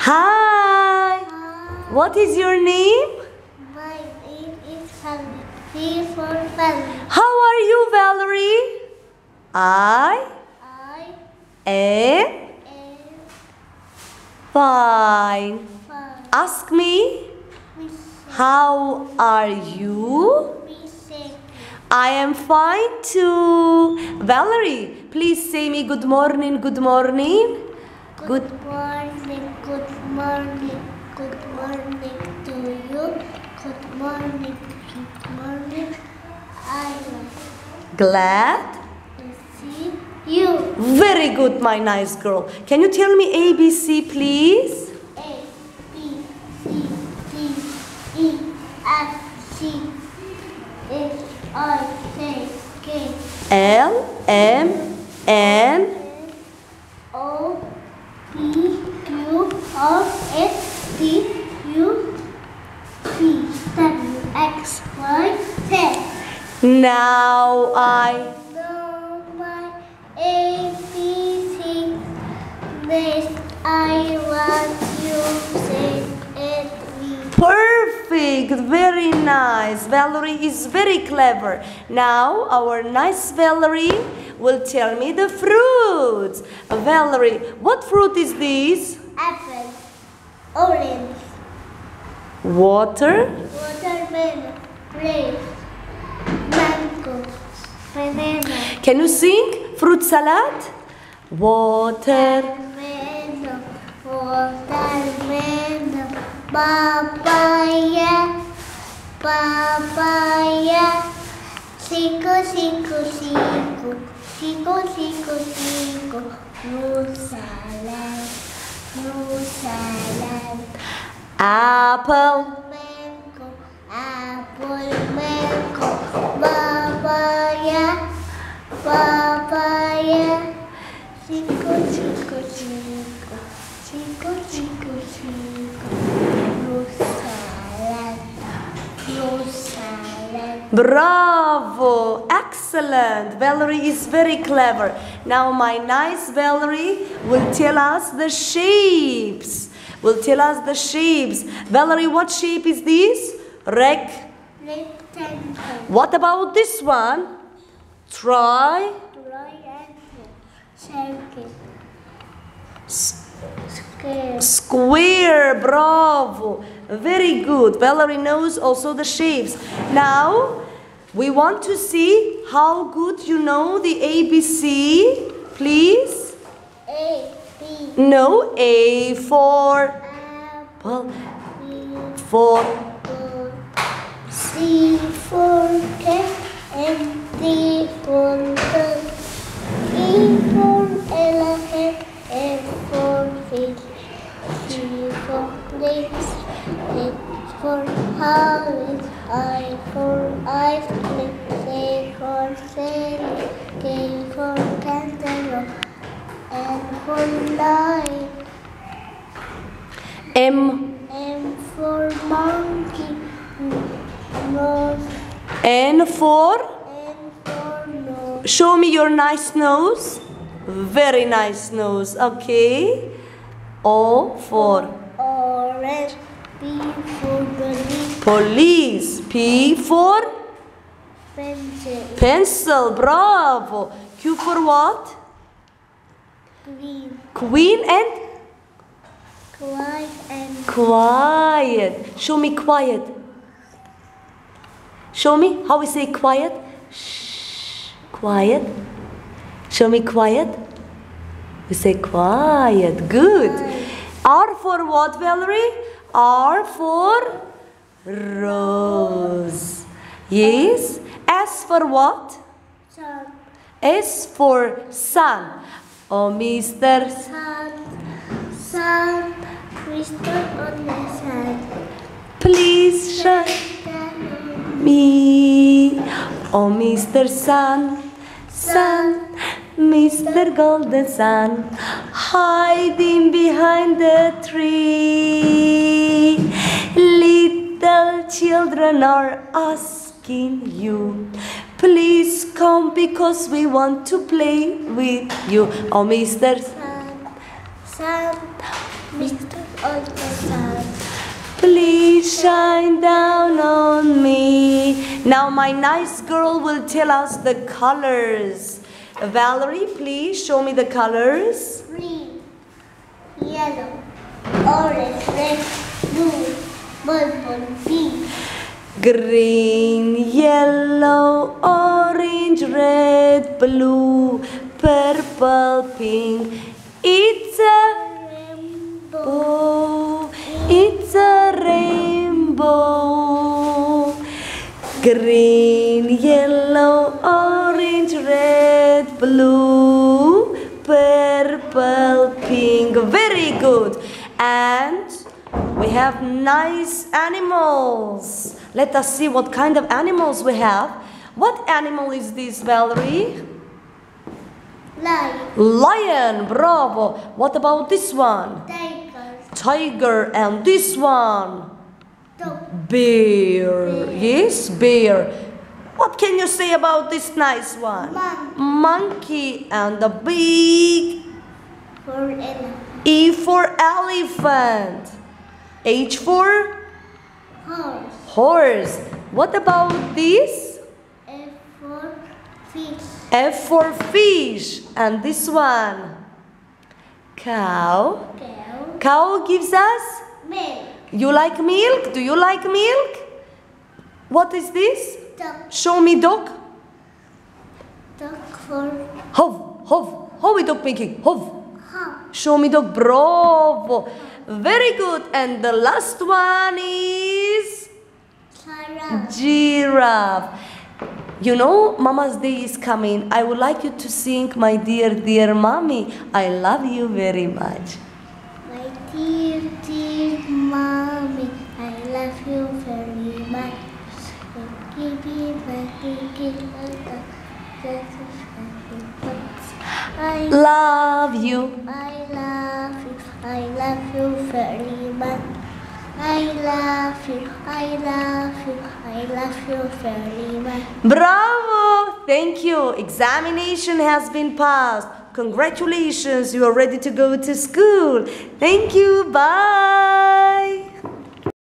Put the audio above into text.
Hi. What is your name? My name is Valerie. For Valerie. How are you, Valerie? I I am am fine. fine. Ask me, how are you? I am fine too. Valerie, please say me good morning, good morning. Good morning, good morning, good morning to you. Good morning, good morning. I am Glad? to see you. Very good, my nice girl. Can you tell me ABC, please? A B C D E F C H I J K L M N O P Q R S T U V W X Y Z. Now I Know my A B C. This I want you say it me. Perfect, very nice. Valerie is very clever. Now, our nice Valerie will tell me the fruits. Valerie, what fruit is this? Apple, orange, Water, watermelon, grape, mango, banana, Can you sing fruit salad? Water, watermelon, watermelon, papaya, papaya, cinco, cinco, cinco, cinco, cinco, cinco, fruit salad, fruit salad. apple, mango, apple, mango, Bravo! Excellent! Valerie is very clever. Now, my nice Valerie will tell us the shapes. Will tell us the shapes. Valerie, what shape is this? Rec. Rectangle, What about this one? Try. triangle, circle, square. Square. Bravo! Very good. Valerie knows also the shapes. Now, we want to see how good you know the ABC. Please. A, B, No, A for apple, apple, B, for for C for cat and D for H for house, I for ice cream, C for sail, K for kangaroo, N for lion. M M for monkey, nose, N for N for nose, show me your nice nose. Very nice nose. Okay. O for police. P for pencil, pencil. Bravo. Q for what? green, Queen and white and quiet. Show me quiet. Show me how we say quiet. Shh. Quiet. Show me quiet. We say quiet. Good. R for what, Valerie? R for rose. Yes. S for what? sun, S for sun. Oh, Mr. sun, sun, crystal on the sun. Please shine me. Oh, Mr. Sun, Sun, Mr. Golden Sun, hiding behind the tree. Children are asking you, please come because we want to play with you. Oh, Mr. Sun, Mr. Ultrasound. Please shine down on me. Now, my nice girl will tell us the colors. Valerie, please show me the colors. Green, yellow, orange, red, blue, purple, pink. Green, yellow, orange, red, blue, purple, pink. It's a Rainbow. It's a rainbow. Green, yellow, orange, red, blue, purple, pink. Very good. And we have nice animals. Let us see what kind of animals we have. What animal is this, Valerie? Lion, Lion, bravo. What about this one? tiger, Tiger, and this one? dog, Bear. Yes, bear. What can you say about this nice one? monkey, Monkey and the big for E for elephant. H for horse, horse. What about this? F for fish, F for fish. And this one? Cow. cow, Cow gives us milk, You like milk? Do you like milk? What is this? duck, Show me dog. duck for Hov, hov. How we dog making? Hov. hawk, Show me dog. Bravo. Very good. And the last one is giraffe, giraffe. You know, Mama's Day is coming. I would like you to sing, my dear, dear mommy. I love you very much. My dear, dear mommy, I love you very much. Give you my. I, Love you. I love you, I love you very much. I love you, I love you, I love you very much. Bravo! Thank you. Examination has been passed. Congratulations, you are ready to go to school. Thank you. Bye.